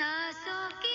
सांसों की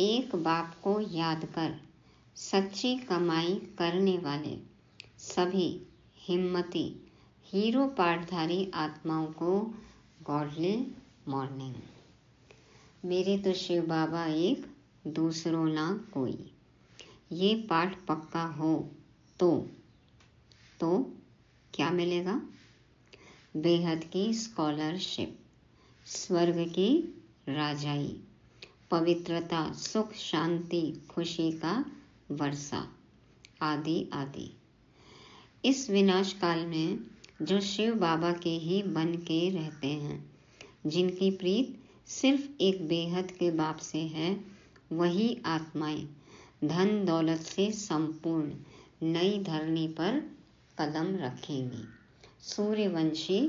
एक बाप को याद कर सच्ची कमाई करने वाले सभी हिम्मती हीरो पाठधारी आत्माओं को गॉडली मॉर्निंग मेरे तो शिव बाबा एक दूसरों ना कोई। ये पाठ पक्का हो तो तो क्या मिलेगा? बेहद की स्कॉलरशिप स्वर्ग की राजाई। पवित्रता, सुख, शांति, खुशी का वर्षा आदि आदि। इस विनाश काल में जो शिव बाबा के ही बन के रहते हैं, जिनकी प्रीत सिर्फ़ एक बेहद के बाप से है, वही आत्माएँ धन दौलत से संपूर्ण नई धरनी पर कदम रखेंगी, सूर्यवंशी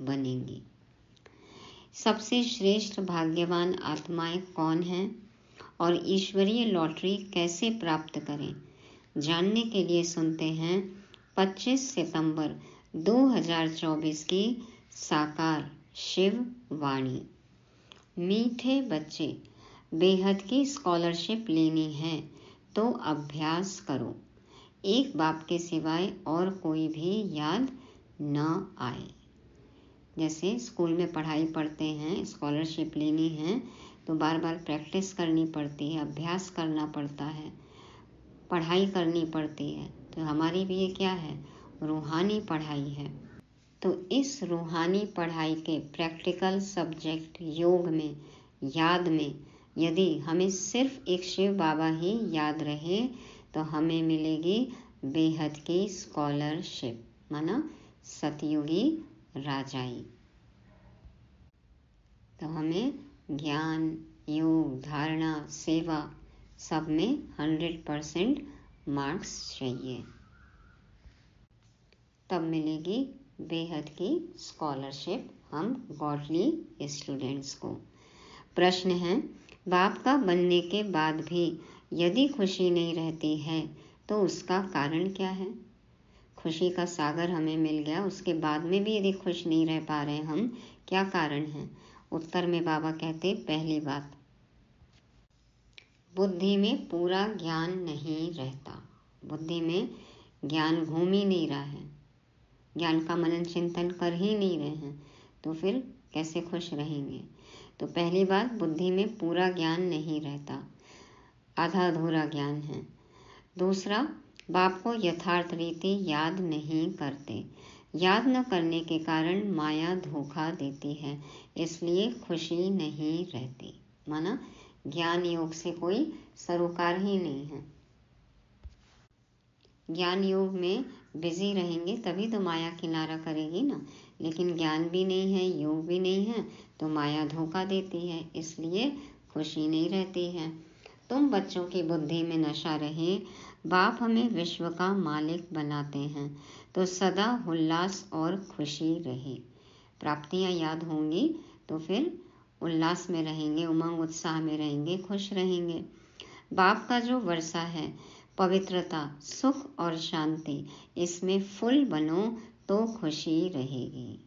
बनेंगी। सबसे श्रेष्ठ भाग्यवान आत्माएँ कौन हैं और ईश्वरीय लॉटरी कैसे प्राप्त करें? जानने के लिए सुनते हैं 25 सितंबर 2024 की साकार शिव वाणी। मीठे बच्चे, बेहद की स्कॉलरशिप लेनी है तो अभ्यास करो। एक बाप के सिवाय और कोई भी याद न आए। जैसे स्कूल में पढ़ाई पढ़ते हैं स्कॉलरशिप लेनी है तो बार बार प्रैक्टिस करनी पड़ती है, अभ्यास करना पड़ता है, पढ़ाई करनी पड़ती है तो हमारी भी ये क्या है? रूहानी पढ़ाई है। तो इस रूहानी पढ़ाई के प्रैक्टिकल सब्जेक्ट योग में, याद में, यदि हमें सिर्फ़ एक शिव बाबा ही याद रहे तो हमें मिलेगी बेहद की स्कॉलरशिप माना सतयुगी राजाई। तो हमें ज्ञान, योग, धारणा, सेवा सब में हंड्रेड परसेंट मार्क्स चाहिए। तब मिलेगी बेहद की स्कॉलरशिप हम गॉडली स्टूडेंट्स को। प्रश्न है, बाप का बनने के बाद भी यदि खुशी नहीं रहती है तो उसका कारण क्या है? खुशी का सागर हमें मिल गया। उसके बाद में भी यदि खुश नहीं रह पा रहे हम, क्या कारण है? उत्तर में बाबा कहते, पहली बात। बुद्धि में पूरा ज्ञान नहीं रहता। बुद्धि में ज्ञान घूम ही नहीं रहा है। ज्ञान का मनन चिंतन कर ही नहीं रहे हैं तो फिर कैसे खुश रहेंगे? तो पहली बात, बुद्धि में पूरा ज्ञान नहीं रहता। आधा अधूरा ज्ञान है। दूसरा बाप को यथार्थ रीति याद नहीं करते। याद न करने के कारण माया धोखा देती है, इसलिए खुशी नहीं रहती। माना ज्ञान योग से कोई सरोकार ही नहीं है। ज्ञान योग में बिज़ी रहेंगे तभी तो माया किनारा करेगी ना। लेकिन ज्ञान भी नहीं है, योग भी नहीं है तो माया धोखा देती है, इसलिए खुशी नहीं रहती है। तुम बच्चों की बुद्धि में नशा रहे बाप हमें विश्व का मालिक बनाते हैं तो सदा उल्लास और खुशी रहे। प्राप्तियाँ याद होंगी तो फिर उल्लास में रहेंगे, उमंग उत्साह में रहेंगे, खुश रहेंगे। बाप का जो वर्षा है, पवित्रता, सुख और शांति, इसमें फुल बनो तो खुशी रहेगी।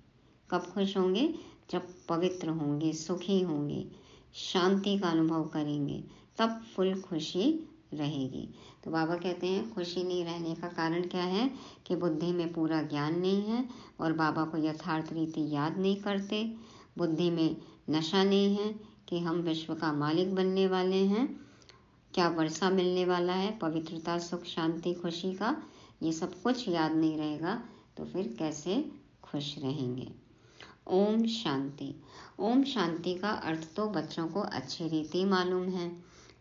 कब खुश होंगे? जब पवित्र होंगे, सुखी होंगे, शांति का अनुभव करेंगे, तब फुल खुशी रहेगी। तो बाबा कहते हैं, खुशी नहीं रहने का कारण क्या है कि बुद्धि में पूरा ज्ञान नहीं है और बाबा को यथार्थ रीति याद नहीं करते? बुद्धि में नशा नहीं है कि हम विश्व का मालिक बनने वाले हैं? क्या वर्षा मिलने वाला है? पवित्रता, सुख, शांति, खुशी का? ये सब कुछ याद नहीं रहेगा तो फिर कैसे खुश रहेंगे? ओम शांति। ओम शांति का अर्थ तो बच्चों को अच्छी रीति मालूम है।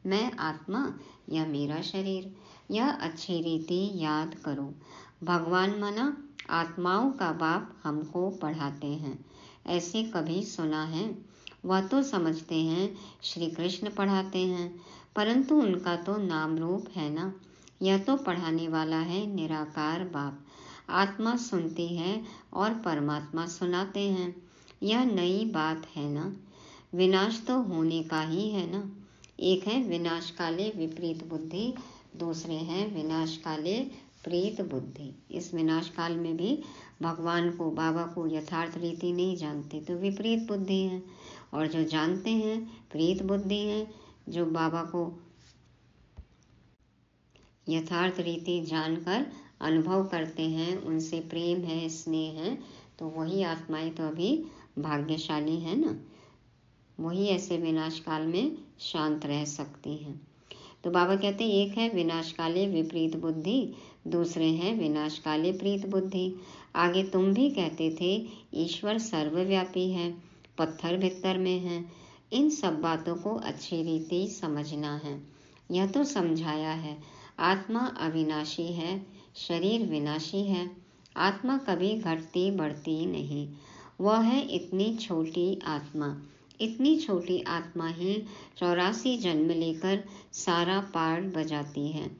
मैं आत्मा या मेरा शरीर? यह अच्छी रीति याद करो। भगवान मना, आत्माओं का बाप हमको पढ़ाते हैं। ऐसे कभी सुना है? वह तो समझते हैं श्री कृष्ण पढ़ाते हैं, परंतु उनका तो नाम रूप है ना? यह तो पढ़ाने वाला है निराकार बाप। आत्मा सुनती है और परमात्मा सुनाते हैं। यह नई बात है ना? विनाश तो होने का ही है ना? एक है विनाश काले विपरीत बुद्धि, दूसरे हैं विनाश काले प्रीत बुद्धि। इस विनाश काल में भी भगवान को, बाबा को यथार्थ रीति नहीं जानते तो विपरीत बुद्धि है। और जो जानते हैं, प्रीत बुद्धि है, जो बाबा को यथार्थ रीति जानकर अनुभव करते हैं, उनसे प्रेम है, स्नेह है तो वही आत्माएँ तो अभी भाग्यशाली है ना। वही ऐसे विनाश काल में शांत रह सकती हैं। तो बाबा कहते हैं, एक है विनाश काले विपरीत बुद्धि, दूसरे हैं विनाश काले प्रीत बुद्धि। आगे तुम भी कहते थे, ईश्वर सर्वव्यापी है, पत्थर भितर में है। इन सब बातों को अच्छी रीति समझना है। यह तो समझाया है, आत्मा अविनाशी है, शरीर विनाशी है। आत्मा कभी घटती बढ़ती नहीं, वह है इतनी छोटी आत्मा। इतनी छोटी आत्मा ही चौरासी जन्म लेकर सारा पार्ट बजाती है।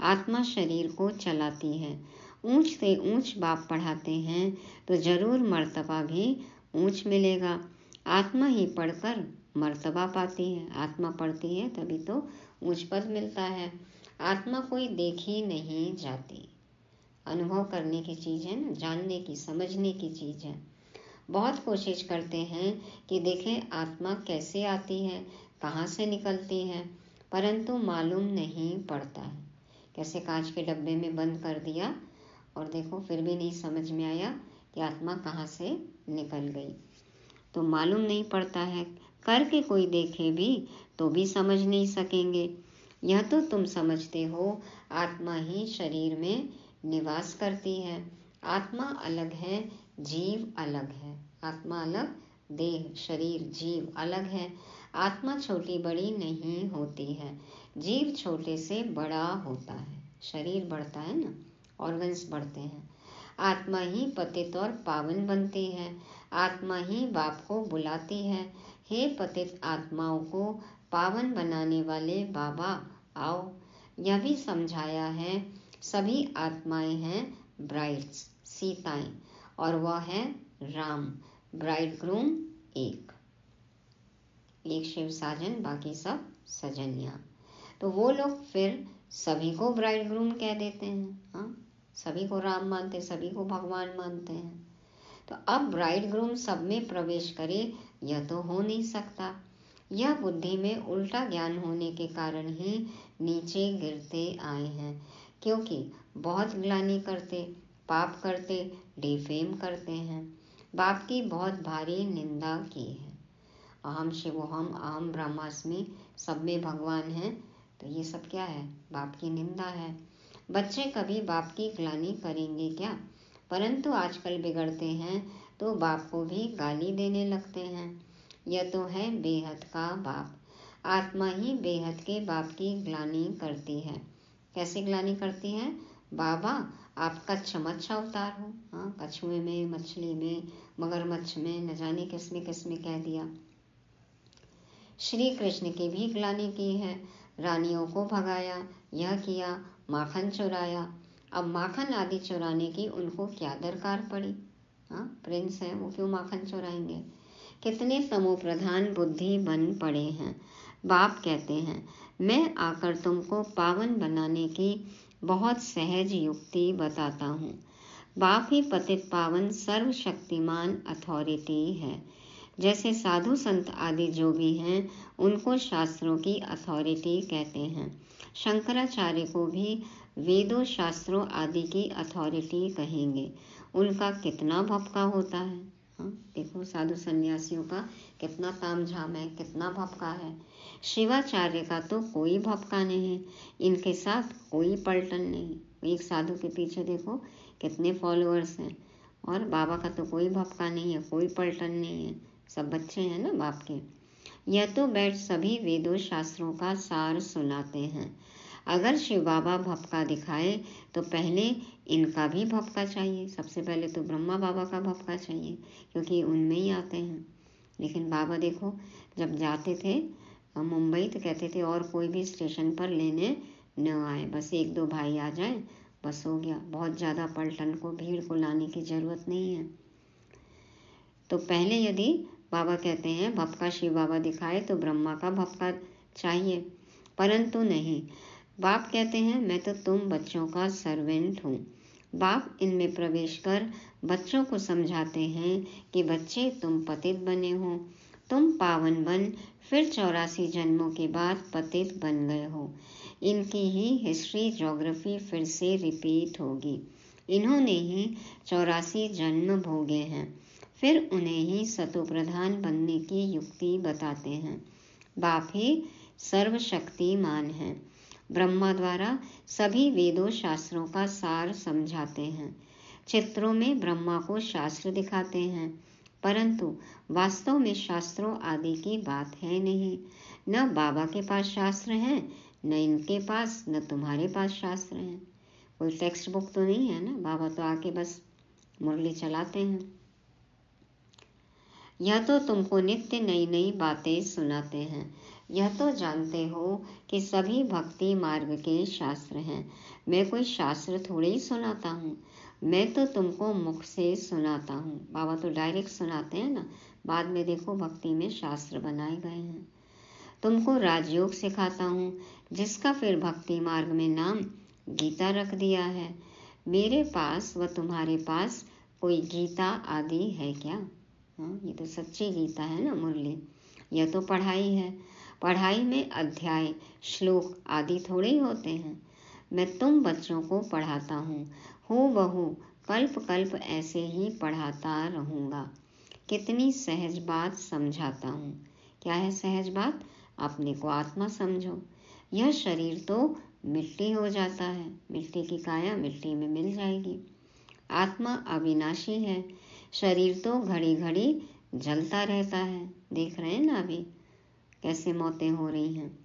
आत्मा शरीर को चलाती है। ऊंच से ऊंच बाप पढ़ाते हैं तो ज़रूर मर्तबा भी ऊंच मिलेगा। आत्मा ही पढ़कर मर्तबा पाती है। आत्मा पढ़ती है तभी तो ऊंच पद मिलता है। आत्मा कोई देखी नहीं जाती। अनुभव करने की चीज़ है ना, जानने की, समझने की चीज़ है। बहुत कोशिश करते हैं कि देखें आत्मा कैसे आती है, कहाँ से निकलती है, परंतु मालूम नहीं पड़ता है। कैसे कांच के डब्बे में बंद कर दिया और देखो फिर भी नहीं समझ में आया कि आत्मा कहाँ से निकल गई। तो मालूम नहीं पड़ता है, करके कोई देखे भी तो भी समझ नहीं सकेंगे। यह तो तुम समझते हो, आत्मा ही शरीर में निवास करती है। आत्मा अलग है जीव अलग है। आत्मा अलग, देह, शरीर, जीव अलग है। आत्मा छोटी बड़ी नहीं होती है। जीव छोटे से बड़ा होता है। शरीर बढ़ता है ना? ऑर्गन्स बढ़ते हैं। आत्मा ही पतित और पावन बनती है। आत्मा ही बाप को बुलाती है। हे पतित आत्माओं को पावन बनाने वाले बाबा, आओ। यह भी समझाया है, सभी आत्माएँ हैं ब्राइट्स, सीताएँ। और वह है राम ब्राइड ग्रूम एक। एक शिव साजन, बाकी सब सजनिया। तो वो लोग फिर सभी को ब्राइड ग्रूम कह देते हैं हाँ? सभी को राम मानते हैं सभी को भगवान मानते हैं। तो अब ब्राइड ग्रूम सब में प्रवेश करे, यह तो हो नहीं सकता। यह बुद्धि में उल्टा ज्ञान होने के कारण ही नीचे गिरते आए हैं, क्योंकि बहुत ग्लानी करते। पाप करते, डिफेम करते हैं। बाप की बहुत भारी निंदा की है। अहम शिव हम अहम ब्रह्मास्मि, सब में भगवान है तो ये सब क्या है? बाप की निंदा है। बच्चे कभी बाप की ग्लानी करेंगे क्या? परंतु आजकल बिगड़ते हैं तो बाप को भी गाली देने लगते हैं। यह तो है बेहद का बाप। आत्मा ही बेहद के बाप की ग्लानी करती है। कैसे ग्लानी करती है? बाबा आप कच्छ मच्छ अवतार हो हाँ कछुए में, मछली में, मगरमच्छ में, न जाने किसने किसने कह दिया। श्री कृष्ण की भी ग्लानी की है, रानियों को भगाया, यह किया, माखन चुराया। अब माखन आदि चुराने की उनको क्या दरकार पड़ी? हाँ प्रिंस है, वो क्यों माखन चुराएँगे? कितने तमो प्रधान बुद्धि बन पड़े हैं। बाप कहते हैं, मैं आकर तुमको पावन बनाने की बहुत सहज युक्ति बताता हूँ। बाप ही पतित पावन सर्वशक्तिमान अथॉरिटी है। जैसे साधु संत आदि जो भी हैं, उनको शास्त्रों की अथॉरिटी कहते हैं। शंकराचार्य को भी वेदों शास्त्रों आदि की अथॉरिटी कहेंगे। उनका कितना भपका होता है? हाँ देखो साधु सन्यासियों का कितना तामझाम है, कितना भपका है। शिवाचार्य का तो कोई भपका नहीं, इनके साथ कोई पलटन नहीं। एक साधु के पीछे देखो, कितने फॉलोअर्स हैं। और बाबा का तो कोई भपका नहीं है, कोई पलटन नहीं है। सब बच्चे हैं ना बाप के। यह तो बैठ सभी वेदों शास्त्रों का सार सुनाते हैं। अगर शिव बाबा भपका दिखाए तो पहले इनका भी भपका चाहिए। सबसे पहले तो ब्रह्मा बाबा का भपका चाहिए, क्योंकि उनमें ही आते हैं। लेकिन बाबा देखो, जब जाते थे मुंबई तो कहते थे, और कोई भी स्टेशन पर लेने न आए। बस एक दो भाई आ जाए, बस हो गया। बहुत ज़्यादा पलटन को, भीड़ को लाने की ज़रूरत नहीं है। तो पहले यदि बाबा कहते हैं, भपका शिव बाबा दिखाए तो ब्रह्मा का भपका चाहिए। परंतु नहीं। बाप कहते हैं, मैं तो तुम बच्चों का सर्वेंट हूँ। बाप इनमें प्रवेश कर बच्चों को समझाते हैं कि बच्चे तुम पतित बने हो। तुम पावन बन, फिर चौरासी जन्मों के बाद पतित बन गए हो। इनकी ही हिस्ट्री जोग्राफी फिर से रिपीट होगी। इन्होंने ही चौरासी जन्म भोगे हैं। फिर उन्हें ही सतो प्रधान बनने की युक्ति बताते हैं। बाप ही सर्वशक्तिमान है। ब्रह्मा द्वारा सभी वेदों, शास्त्रों का सार समझाते हैं। चित्रों में ब्रह्मा को शास्त्र दिखाते हैं। परंतु वास्तव में शास्त्रों आदि की बात है नहीं। न बाबा के पास शास्त्र हैं, न इनके पास, न तुम्हारे पास शास्त्र हैं। कोई टेक्स्ट बुक तो नहीं है ना? बाबा तो आके बस मुरली चलाते हैं। यह तो तुमको नित्य नई नई बातें सुनाते हैं। यह तो जानते हो कि सभी भक्ति मार्ग के शास्त्र हैं। मैं कोई शास्त्र थोड़े ही सुनाता हूँ। मैं तो तुमको मुख से सुनाता हूँ। बाबा तो डायरेक्ट सुनाते हैं ना। बाद में देखो भक्ति में शास्त्र बनाए गए हैं। तुमको राजयोग सिखाता हूँ, जिसका फिर भक्ति मार्ग में नाम गीता रख दिया है। मेरे पास व तुम्हारे पास कोई गीता आदि है क्या? हाँ ये तो सच्ची गीता है ना मुरली। यह तो पढ़ाई है। पढ़ाई में अध्याय, श्लोक आदि थोड़े ही होते हैं। मैं तुम बच्चों को पढ़ाता हूँ। हो बहू कल्प कल्प ऐसे ही पढ़ाता रहूँगा। कितनी सहज बात समझाता हूँ। क्या है सहज बात? अपने को आत्मा समझो। यह शरीर तो मिट्टी हो जाता है। मिट्टी की काया मिट्टी में मिल जाएगी। आत्मा अविनाशी है। शरीर तो घड़ी घड़ी जलता रहता है। देख रहे हैं ना अभी? कैसे मौतें हो रही हैं?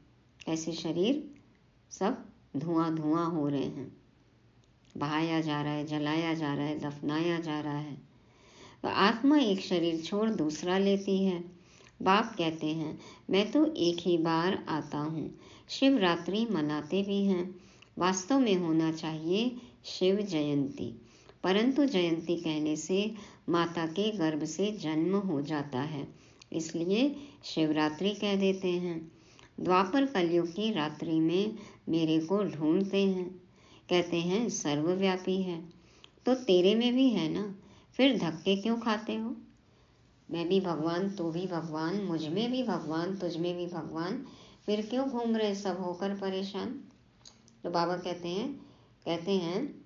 कैसे शरीर सब धुआँ धुआँ हो रहे हैं। बहाया जा रहा है, जलाया जा रहा है, दफनाया जा रहा है। तो आत्मा एक शरीर छोड़ दूसरा लेती है। बाप कहते हैं, मैं तो एक ही बार आता हूँ। शिवरात्रि मनाते भी हैं। वास्तव में होना चाहिए शिव जयंती। परंतु जयंती कहने से माता के गर्भ से जन्म हो जाता है। इसलिए शिवरात्रि कह देते हैं। द्वापर कलयुग की रात्रि में मेरे को ढूंढते हैं। कहते हैं, सर्वव्यापी है। तो तेरे में भी है ना? फिर धक्के क्यों खाते हो? मैं भी भगवान, तू भी भगवान, मुझमें भी भगवान, तुझ में भी भगवान। फिर क्यों घूम रहे सब होकर परेशान? तो बाबा कहते हैं कहते हैं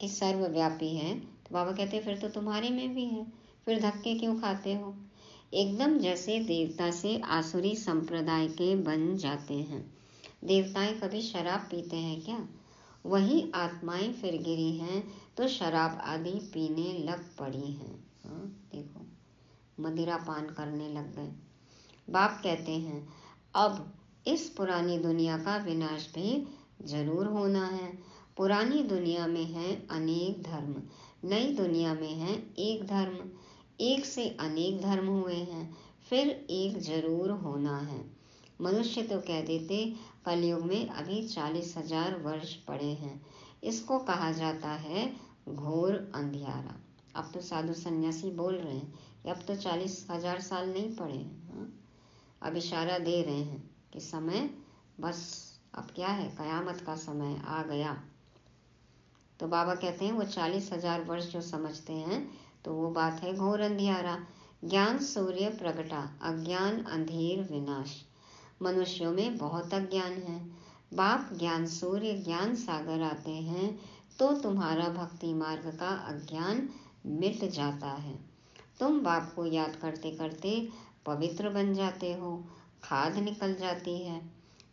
कि सर्वव्यापी है। तो बाबा कहते हैं, फिर तो तुम्हारे में भी है। फिर धक्के क्यों खाते हो? एकदम जैसे देवता से आसुरी संप्रदाय के बन जाते हैं। देवताएँ कभी शराब पीते हैं क्या? वही आत्माएँ फिर गिरी हैं तो शराब आदि पीने लग पड़ी हैं। हाँ, देखो मदिरा पान करने लग गए। बाप कहते हैं अब इस पुरानी दुनिया का विनाश भी ज़रूर होना है। पुरानी दुनिया में है अनेक धर्म नई दुनिया में है एक धर्म। एक से अनेक धर्म हुए हैं फिर एक ज़रूर होना है। मनुष्य तो कह देते कलयुग में अभी चालीस हज़ार वर्ष पड़े हैं। इसको कहा जाता है घोर अंधियारा। अब तो साधु सन्यासी बोल रहे हैं कि अब तो चालीस हज़ार साल नहीं पड़े हैं हाँ? अब इशारा दे रहे हैं कि समय बस अब क्या है? कयामत का समय आ गया। तो बाबा कहते हैं, वो चालीस हज़ार वर्ष जो समझते हैं तो वो बात है घोर अंधियारा। ज्ञान सूर्य प्रगटा, अज्ञान अंधेर विनाश। मनुष्यों में बहुत अज्ञान है। बाप ज्ञान, सूर्य ज्ञान सागर आते हैं तो तुम्हारा भक्ति मार्ग का अज्ञान मिट जाता है। तुम बाप को याद करते करते पवित्र बन जाते हो, खाद निकल जाती है।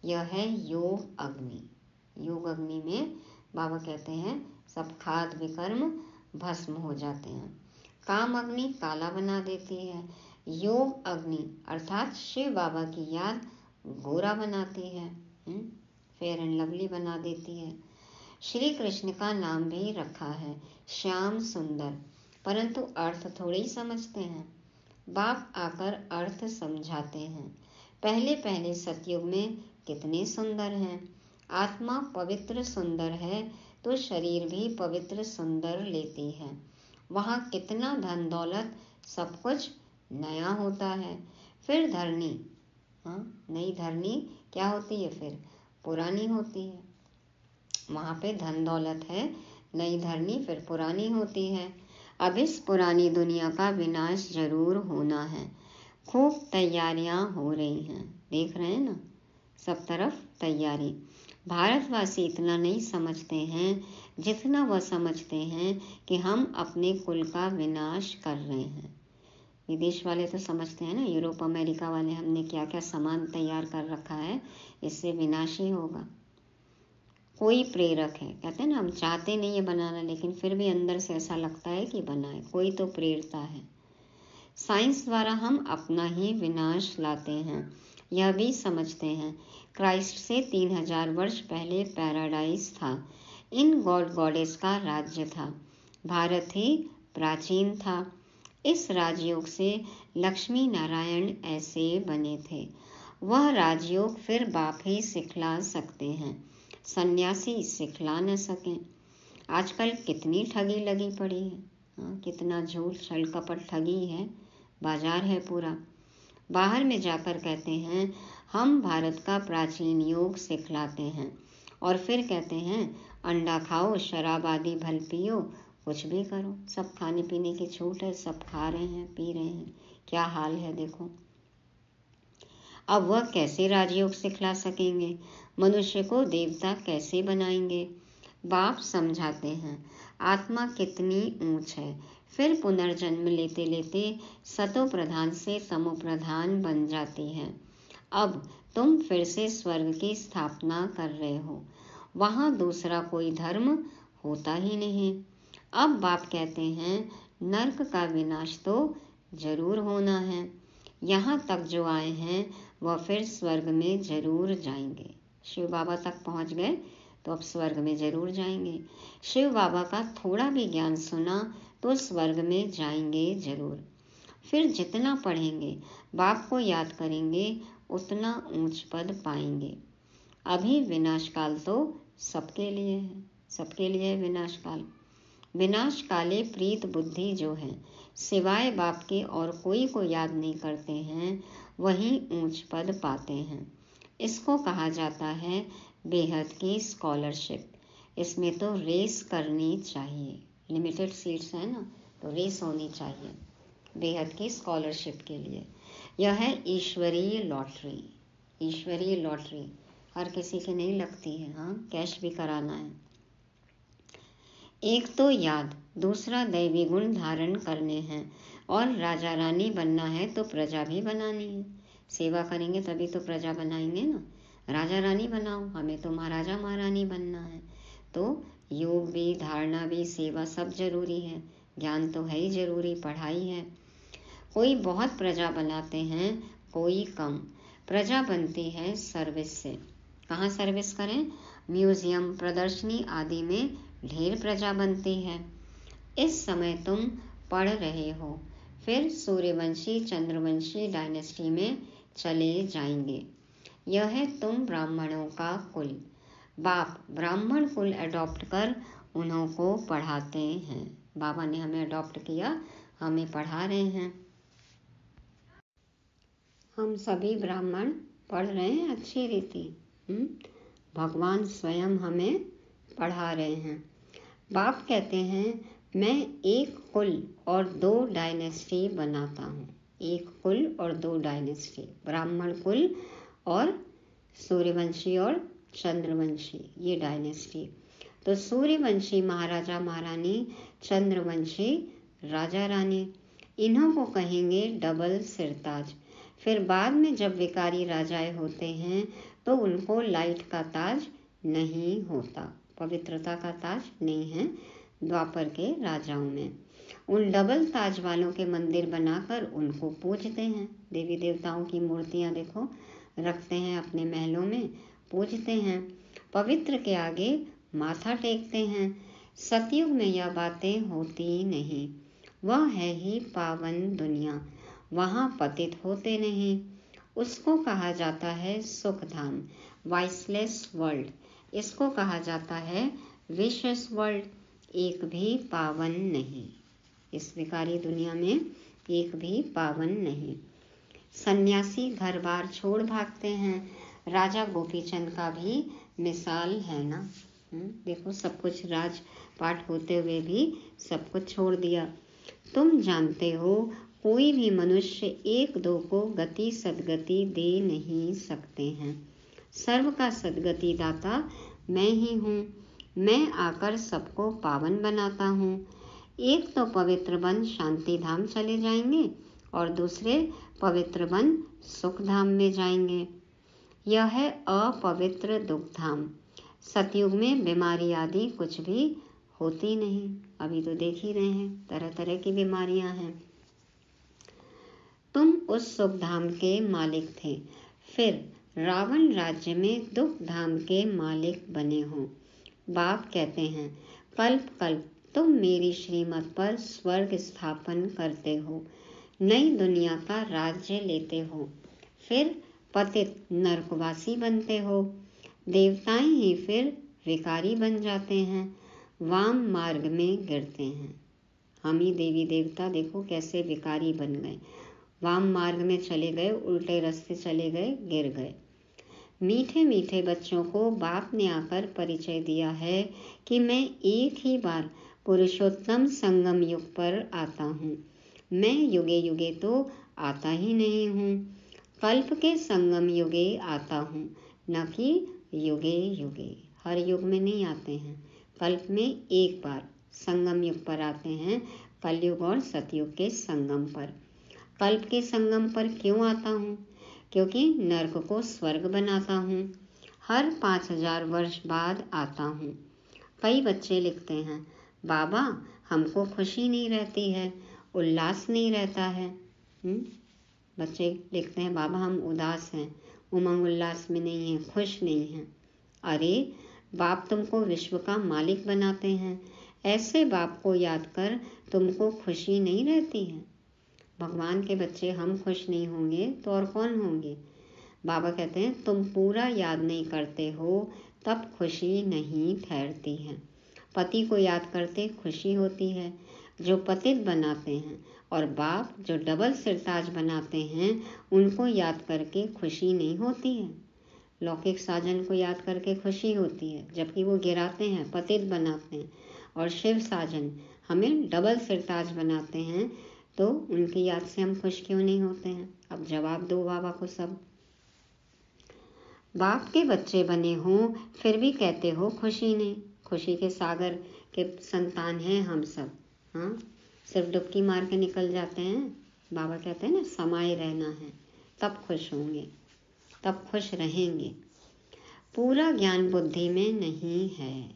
यह है योग अग्नि। योग अग्नि में बाबा कहते हैं, सब खाद विकर्म भस्म हो जाते हैं। काम अग्नि काला बना देती है। योग अग्नि, अर्थात शिव बाबा की याद गोरा बनाती है फेयर एंड लवली बना देती है। श्री कृष्ण का नाम भी रखा है, श्याम सुंदर। परंतु अर्थ थोड़े ही समझते हैं। बाप आकर अर्थ समझाते हैं। पहले पहले सतयुग में कितने सुंदर हैं। आत्मा पवित्र सुंदर है तो शरीर भी पवित्र सुंदर लेती है। वहाँ कितना धन दौलत सब कुछ नया होता है। फिर धरनी हाँ नई धरनी, क्या होती है फिर? पुरानी होती है। वहाँ पे धन दौलत है, नई धरनी फिर पुरानी होती है। अब इस पुरानी दुनिया का विनाश ज़रूर होना है। खूब तैयारियाँ हो रही हैं, देख रहे हैं ना? सब तरफ़ तैयारी। भारतवासी इतना नहीं समझते हैं, जितना वह समझते हैं कि हम अपने कुल का विनाश कर रहे हैं। विदेश वाले तो समझते हैं ना, यूरोप, अमेरिका वाले हमने क्या क्या सामान तैयार कर रखा है, इससे विनाश ही होगा। कोई प्रेरक है, कहते हैं ना, हम चाहते नहीं है बनाना, लेकिन फिर भी अंदर से ऐसा लगता है कि बनाए कोई तो प्रेरता है। साइंस द्वारा हम अपना ही विनाश लाते हैं, यह भी समझते हैं। क्राइस्ट से तीन हज़ार वर्ष पहले पैराडाइज था, इन गॉड गॉडेस का राज्य था। भारत ही प्राचीन था। इस राजयोग से लक्ष्मी नारायण ऐसे बने थे। वह राजयोग फिर बाप ही सिखला सकते हैं सन्यासी सिखला न सकें। आजकल कितनी ठगी लगी पड़ी है हाँ, कितना झूठ छल कपट ठगी है बाज़ार है पूरा। बाहर में जाकर कहते हैं हम भारत का प्राचीन योग सिखलाते हैं। और फिर कहते हैं अंडा खाओ शराब आदि भल पियो कुछ भी करो। सब खाने पीने की छूट है, सब खा रहे हैं, पी रहे हैं। क्या हाल है देखो। अब वह कैसे राजयोग सिखला सकेंगे? मनुष्य को देवता कैसे बनाएँगे? बाप समझाते हैं, आत्मा कितनी ऊंच है। फिर पुनर्जन्म लेते लेते सतो प्रधान से तमो प्रधान बन जाती है। अब तुम फिर से स्वर्ग की स्थापना कर रहे हो। वहाँ दूसरा कोई धर्म होता ही नहीं। अब बाप कहते हैं, नरक का विनाश तो ज़रूर होना है। यहाँ तक जो आए हैं, वह फिर स्वर्ग में ज़रूर जाएँगे। शिव बाबा तक पहुँच गए तो अब स्वर्ग में ज़रूर जाएँगे। शिव बाबा का थोड़ा भी ज्ञान सुना तो स्वर्ग में जाएँगे ज़रूर। फिर जितना पढ़ेंगे, बाप को याद करेंगे, उतना ऊंच पद पाएँगे। अभी विनाश काल तो सबके लिए है, सबके लिए विनाश काल विनाश काले प्रीत बुद्धि जो है, सिवाय बाप के और कोई को याद नहीं करते हैं, वही ऊंच पद पाते हैं। इसको कहा जाता है बेहद की स्कॉलरशिप इसमें तो रेस करनी चाहिए। लिमिटेड सीट्स है ना तो रेस होनी चाहिए बेहद की स्कॉलरशिप के लिए। यह है ईश्वरीय लॉटरी ईश्वरीय लॉटरी हर किसी की नहीं लगती है हाँ कैश भी कराना है। एक तो याद, दूसरा दैवी गुण धारण करने हैं। और राजा रानी बनना है तो प्रजा भी बनानी है। सेवा करेंगे तभी तो प्रजा बनाएँगे ना। राजा रानी बनाओ, हमें तो महाराजा महारानी बनना है। तो योग भी, धारणा भी, सेवा सब ज़रूरी है। ज्ञान तो है ही ज़रूरी, पढ़ाई है। कोई बहुत प्रजा बनाते हैं, कोई कम। प्रजा बनती है सर्विस से। कहाँ सर्विस करें? म्यूज़ियम, प्रदर्शनी आदि में ढेर प्रजा बनती है। इस समय तुम पढ़ रहे हो। फिर सूर्यवंशी चंद्रवंशी डायनेस्टी में चले जाएँगे। यह तुम ब्राह्मणों का कुल। बाप ब्राह्मण कुल अडॉप्ट कर उन्हों को पढ़ाते हैं। बाबा ने हमें अडॉप्ट किया, हमें पढ़ा रहे हैं। हम सभी ब्राह्मण पढ़ रहे हैं अच्छी रीति। हम्म? भगवान स्वयं हमें पढ़ा रहे हैं। बाप कहते हैं, मैं एक कुल और दो डायनेस्टी बनाता हूँ। एक कुल और दो डायनेस्टी। ब्राह्मण कुल और सूर्यवंशी और चंद्रवंशी, ये डायनेस्टी। तो सूर्यवंशी महाराजा महारानी, चंद्रवंशी राजा रानी, इन्हों को कहेंगे डबल सिरताज। फिर बाद में जब विकारी राजाएँ होते हैं तो उनको लाइट का ताज नहीं होता। पवित्रता का ताज नहीं है द्वापर के राजाओं में। उन डबल ताज वालों के मंदिर बनाकर उनको पूजते हैं। देवी देवताओं की मूर्तियाँ देखो, रखते हैं अपने महलों में, पूजते हैं। पवित्र के आगे माथा टेकते हैं। सतयुग में यह बातें होती नहीं। वह है ही पावन दुनिया, वहाँ पतित होते नहीं। उसको कहा जाता है सुख धाम वाइसलेस वर्ल्ड। इसको कहा जाता है विशेष वर्ल्ड एक भी पावन नहीं। इस विकारी दुनिया में एक भी पावन नहीं। सन्यासी घर बार छोड़ भागते हैं। राजा गोपीचंद का भी मिसाल है ना? हम्म, देखो सब कुछ राज पाठ होते हुए भी सब कुछ छोड़ दिया। तुम जानते हो कोई भी मनुष्य एक दो को गति सदगति दे नहीं सकते हैं। सर्व का सदगति दाता मैं ही हूँ। मैं आकर सबको पावन बनाता हूँ। एक तो पवित्र बन शांति धाम चले जाएँगे और दूसरे पवित्र बन सुख धाम में जाएँगे। यह है अपवित्र दुख धाम सतयुग में बीमारी आदि कुछ भी होती नहीं। अभी तो देख ही रहे हैं तरह तरह की बीमारियाँ हैं। तुम उस सुख धाम के मालिक थे। फिर रावण राज्य में दुख धाम के मालिक बने हो। बाप कहते हैं, कल्प कल्प, तुम मेरी श्रीमत पर स्वर्ग स्थापन करते हो, नई दुनिया का राज्य लेते हो, फिर पतित नरकवासी बनते हो, देवताएँ ही फिर विकारी बन जाते हैं, वाम मार्ग में गिरते हैं। हम ही देवी देवता देखो कैसे विकारी बन गए। वाम मार्ग में चले गए, उल्टे रास्ते चले गए, गिर गए। मीठे मीठे बच्चों को बाप ने आकर परिचय दिया है कि मैं एक ही बार पुरुषोत्तम संगम युग पर आता हूँ। मैं युगे युगे तो आता ही नहीं हूँ। कल्प के संगम युगे आता हूँ, न कि युगे युगे हर युग में नहीं आते हैं। कल्प में एक बार संगम युग पर आते हैं, कलयुग और सतयुग के संगम पर। कल्प के संगम पर क्यों आता हूँ? क्योंकि नर्क को स्वर्ग बनाता हूँ। हर पाँच हज़ार वर्ष बाद आता हूँ। कई बच्चे लिखते हैं, बाबा, हमको खुशी नहीं रहती है, उल्लास नहीं रहता है। हुँ? हम्म? बच्चे लिखते हैं, बाबा, हम उदास हैं, उमंग उल्लास में नहीं हैं, खुश नहीं हैं। अरे, बाप तुमको विश्व का मालिक बनाते हैं। ऐसे बाप को याद कर तुमको खुशी नहीं रहती है। भगवान के बच्चे हम खुश नहीं होंगे तो और कौन होंगे? बाबा कहते हैं, तुम पूरा याद नहीं करते हो, तब खुशी नहीं ठहरती है। पति को याद करते खुशी होती है, जो पतित बनाते हैं, और बाप जो डबल सिरताज बनाते हैं, उनको याद करके खुशी नहीं होती है। लौकिक साजन को याद करके खुशी होती है, जबकि वो गिराते हैं, पतित बनाते हैं, और शिव साजन हमें डबल सिरताज बनाते हैं तो उनकी याद से हम खुश क्यों नहीं होते हैं? अब जवाब दो बाबा को सब। बाप के बच्चे बने हों, फिर भी कहते हो खुशी नहीं खुशी के सागर के संतान हैं हम सब। हाँ? सिर्फ़ डुबकी मार के निकल जाते हैं? बाबा कहते हैं ना, समाये रहना है। तब खुश होंगे। तब खुश रहेंगे। पूरा ज्ञान बुद्धि में नहीं है।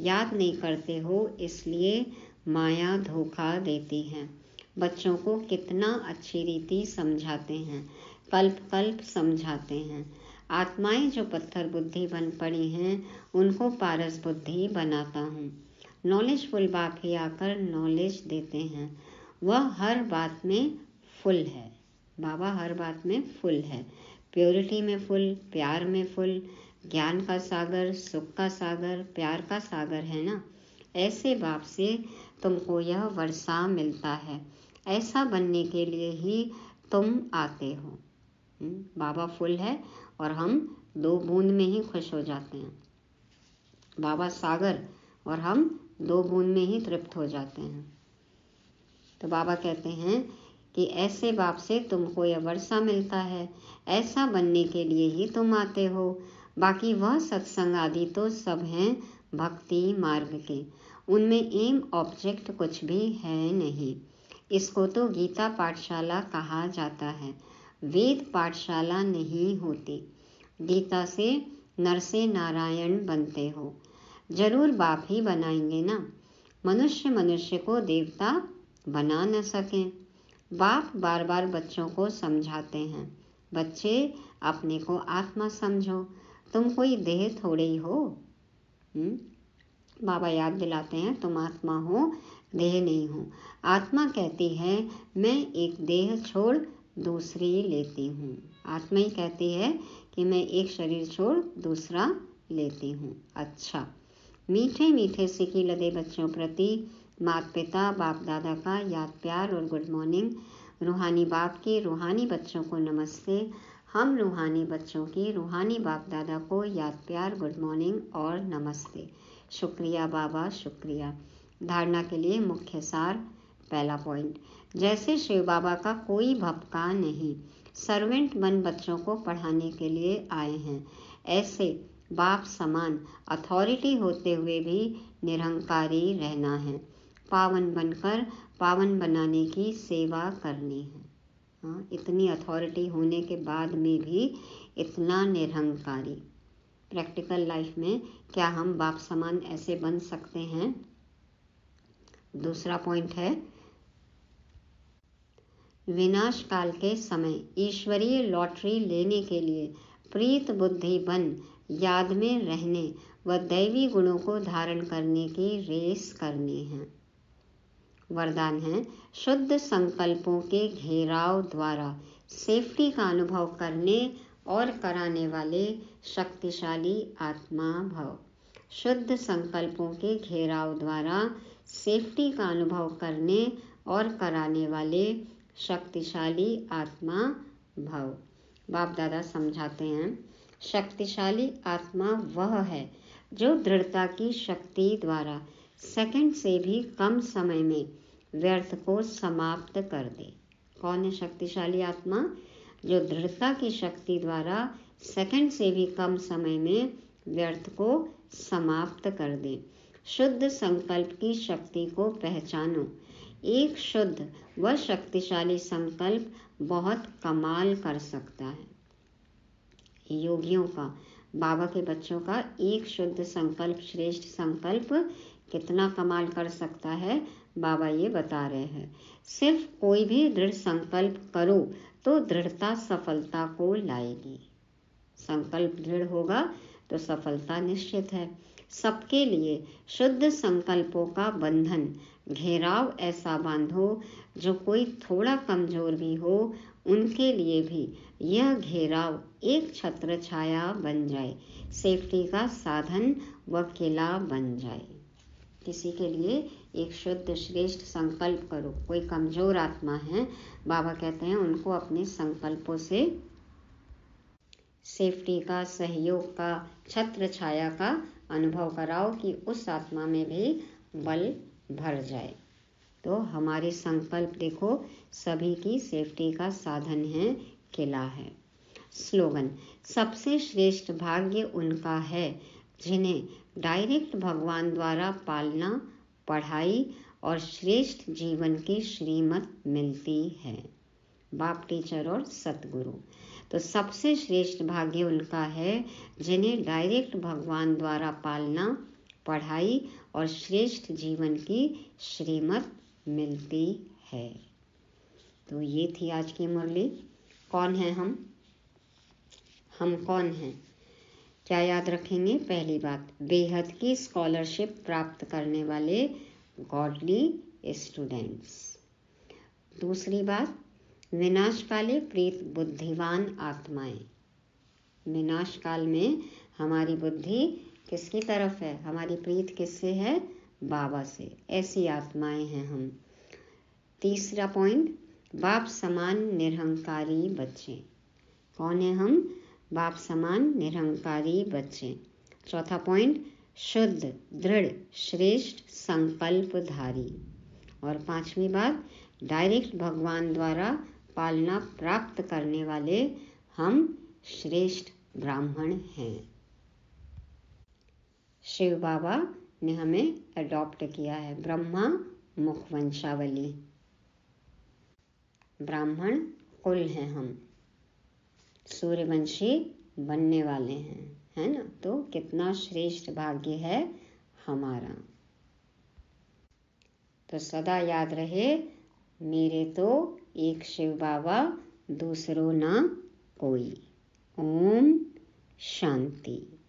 याद नहीं करते हो, इसलिए माया धोखा देती है। बच्चों को कितना अच्छी रीति समझाते हैं कल्प कल्प समझाते हैं। आत्माएँ जो पत्थर बुद्धि बन पड़ी हैं, उनको पारस बुद्धि बनाता हूँ। नॉलेजफुल बाप ही आकर नॉलेज देते हैं। वह हर बात में फुल है। बाबा हर बात में फुल है। प्योरिटी में फुल, प्यार में फुल, ज्ञान का सागर, सुख का सागर, प्यार का सागर, है ना? ऐसे बाप से तुमको यह वर्षा मिलता है। ऐसा बनने के लिए ही तुम आते हो। हम्म, बाबा फुल है और हम दो बूंद में ही खुश हो जाते हैं। बाबा सागर और हम दो बूंद में ही तृप्त हो जाते हैं। तो बाबा कहते हैं कि ऐसे बाप से तुमको यह वर्षा मिलता है ऐसा बनने के लिए ही तुम आते हो। बाकी वह सत्संग आदि तो सब हैं भक्ति मार्ग के उनमें एम ऑब्जेक्ट कुछ भी है नहीं। इसको तो गीता पाठशाला कहा जाता है। वेद पाठशाला नहीं होती। गीता से नरसे नारायण बनते हो। ज़रूर बाप ही बनाएँगे ना। मनुष्य मनुष्य को देवता बना न सके। बाप बार बार बच्चों को समझाते हैं। बच्चे अपने को आत्मा समझो। तुम कोई देह थोड़े ही हो। हुँ? बाबा याद दिलाते हैं, तुम आत्मा हो देह नहीं हूँ। आत्मा कहती है, मैं एक देह छोड़ दूसरी लेती हूँ। आत्मा ही कहती है कि मैं एक शरीर छोड़ दूसरा लेती हूँ। अच्छा। मीठे मीठे सिकी लदे बच्चों प्रति माता पिता बाप दादा का याद प्यार और गुड मॉर्निंग। रूहानी बाप के रूहानी बच्चों को नमस्ते। हम रूहानी बच्चों की रूहानी बाप दादा को याद प्यार, गुड मॉर्निंग और नमस्ते। शुक्रिया बाबा, शुक्रिया। धारणा के लिए मुख्य सार, पहला पॉइंट जैसे शिव बाबा का कोई भपका नहीं सर्वेंट बन बच्चों को पढ़ाने के लिए आए हैं। ऐसे बाप समान अथॉरिटी होते हुए भी निरंकारी रहना है। पावन बनकर पावन बनाने की सेवा करनी है। हाँ इतनी अथॉरिटी होने के बाद में भी इतना निरंकारी। प्रैक्टिकल लाइफ में क्या हम बाप समान ऐसे बन सकते हैं? दूसरा पॉइंट है। विनाश काल के समय ईश्वरीय लॉटरी लेने के लिए प्रीत बुद्धि बन, याद में रहने व दैवी गुणों को धारण करने की रेस करनी है। वरदान है, शुद्ध संकल्पों के घेराव द्वारा सेफ्टी का अनुभव करने और कराने वाले शक्तिशाली आत्मा भव। शुद्ध संकल्पों के घेराव द्वारा सेफ्टी का अनुभव करने और कराने वाले शक्तिशाली आत्मा भव। बाप दादा समझाते हैं, शक्तिशाली आत्मा वह है जो दृढ़ता की शक्ति द्वारा सेकंड से भी कम समय में व्यर्थ को समाप्त कर दे। कौन है शक्तिशाली आत्मा? जो दृढ़ता की शक्ति द्वारा सेकंड से भी कम समय में व्यर्थ को समाप्त कर दे। शुद्ध संकल्प की शक्ति को पहचानो। एक शुद्ध व शक्तिशाली संकल्प बहुत कमाल कर सकता है। योगियों का, बाबा के बच्चों का एक शुद्ध संकल्प, श्रेष्ठ संकल्प कितना कमाल कर सकता है, बाबा ये बता रहे हैं। सिर्फ़ कोई भी दृढ़ संकल्प करो तो दृढ़ता सफलता को लाएगी। संकल्प दृढ़ होगा तो सफलता निश्चित है। सबके लिए शुद्ध संकल्पों का बंधन। घेराव ऐसा बांधो जो कोई थोड़ा कमज़ोर भी हो, उनके लिए भी यह घेराव एक छत्र छाया बन जाए। सेफ्टी का साधन व किला बन जाए। किसी के लिए एक शुद्ध श्रेष्ठ संकल्प करो। कोई कमज़ोर आत्मा है, बाबा कहते हैं, उनको अपने संकल्पों से सेफ्टी का, सहयोग का, छत्र छाया का अनुभव कराओ कि उस आत्मा में भी बल भर जाए। तो हमारे संकल्प देखो, सभी की सेफ्टी का साधन है, किला है। स्लोगन, सबसे श्रेष्ठ भाग्य उनका है, जिन्हें डायरेक्ट भगवान द्वारा पालना, पढ़ाई और श्रेष्ठ जीवन की श्रीमत मिलती है। बाप टीचर और सतगुरु तो सबसे श्रेष्ठ भाग्य उनका है, जिन्हें डायरेक्ट भगवान द्वारा पालना, पढ़ाई और श्रेष्ठ जीवन की श्रीमत मिलती है। तो ये थी आज की मुरली। कौन है हम? हम कौन हैं? क्या याद रखेंगे? पहली बात, बेहद की स्कॉलरशिप प्राप्त करने वाले गॉडली स्टूडेंट्स दूसरी बात विनाशकाले प्रीत बुद्धिवान आत्माएँ। विनाश काल में हमारी बुद्धि किसकी तरफ़ है? हमारी प्रीत किससे है? बाबा से। ऐसी आत्माएँ हैं हम। तीसरा पॉइंट बाप समान निरहंकारी बच्चे। कौन है हम? बाप समान निरहंकारी बच्चे। चौथा पॉइंट शुद्ध, दृढ़, श्रेष्ठ, संकल्पधारी। और पांचवी बात डायरेक्ट भगवान द्वारा पालना प्राप्त करने वाले हम श्रेष्ठ ब्राह्मण हैं। शिव बाबा ने हमें अडॉप्ट किया है, ब्रह्मा मुखवंशावली। ब्राह्मण कुल हैं हम। सूर्यवंशी बनने वाले हैं, है ना? तो कितना श्रेष्ठ भाग्य है हमारा। तो सदा याद रहे, मेरे तो एक शिव बाबा दूसरो ना कोई। ओम शांति।